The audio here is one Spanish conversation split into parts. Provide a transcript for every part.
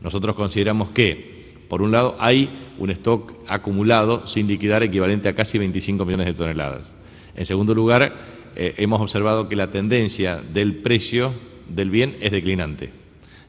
Nosotros consideramos que, por un lado, hay un stock acumulado sin liquidar equivalente a casi 25 millones de toneladas. En segundo lugar, eh, hemos observado que la tendencia del precio del bien es declinante.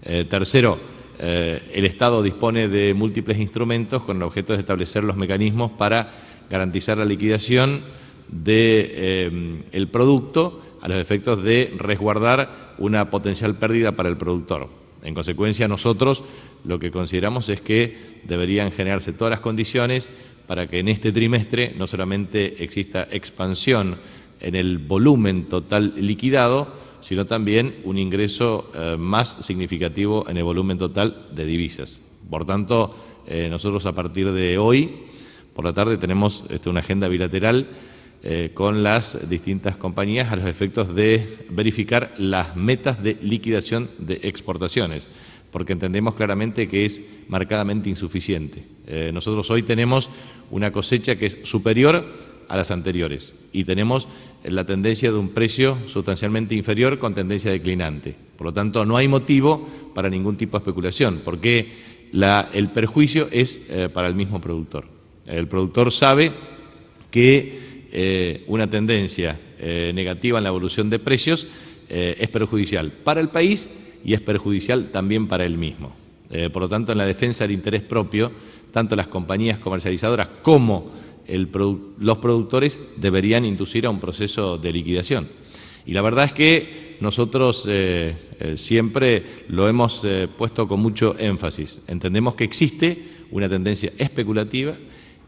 Eh, tercero, eh, el Estado dispone de múltiples instrumentos con el objeto de establecer los mecanismos para garantizar la liquidación del de, producto a los efectos de resguardar una potencial pérdida para el productor. En consecuencia, nosotros lo que consideramos es que deberían generarse todas las condiciones para que en este trimestre no solamente exista expansión en el volumen total liquidado, sino también un ingreso eh, más significativo en el volumen total de divisas. Por tanto, eh, nosotros a partir de hoy, por la tarde, tenemos este, una agenda bilateral eh, con las distintas compañías a los efectos de verificar las metas de liquidación de exportaciones, porque entendemos claramente que es marcadamente insuficiente. Eh, nosotros hoy tenemos una cosecha que es superior a las anteriores y tenemos la tendencia de un precio sustancialmente inferior con tendencia declinante. Por lo tanto, no hay motivo para ningún tipo de especulación, porque el perjuicio es eh, para el mismo productor. El productor sabe que eh, una tendencia eh, negativa en la evolución de precios eh, es perjudicial para el país y es perjudicial también para él mismo. por lo tanto, en la defensa del interés propio, tanto las compañías comercializadoras como los productores deberían inducir a un proceso de liquidación. Y la verdad es que nosotros siempre lo hemos puesto con mucho énfasis. Entendemos que existe una tendencia especulativa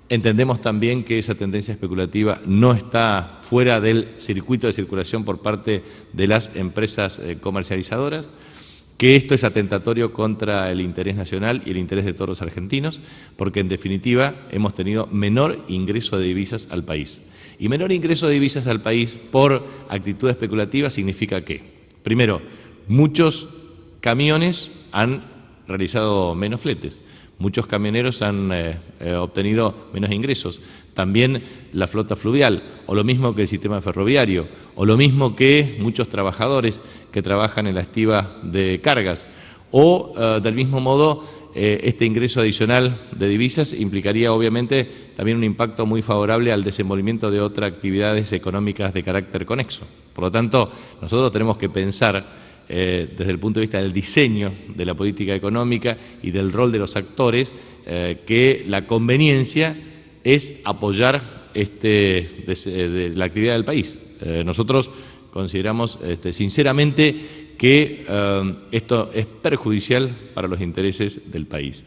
Entendemos también que esa tendencia especulativa no está fuera del circuito de circulación por parte de las empresas eh, comercializadoras, que esto es atentatorio contra el interés nacional y el interés de todos los argentinos, porque en definitiva hemos tenido menor ingreso de divisas al país. Y menor ingreso de divisas al país por actitud especulativa significa que, primero, muchos camiones han realizado menos fletes muchos camioneros han eh, eh, obtenido menos ingresos. También la flota fluvial, o lo mismo que el sistema ferroviario, o lo mismo que muchos trabajadores que trabajan en la estiva de cargas. O eh, del mismo modo, este ingreso adicional de divisas implicaría obviamente también un impacto muy favorable al desenvolvimiento de otras actividades económicas de carácter conexo. Por lo tanto, nosotros tenemos que pensar eh, desde el punto de vista del diseño de la política económica y del rol de los actores, eh, que la conveniencia es apoyar este, de, la actividad del país. Eh, nosotros consideramos este, sinceramente que esto es perjudicial para los intereses del país.